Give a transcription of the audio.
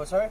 What's her?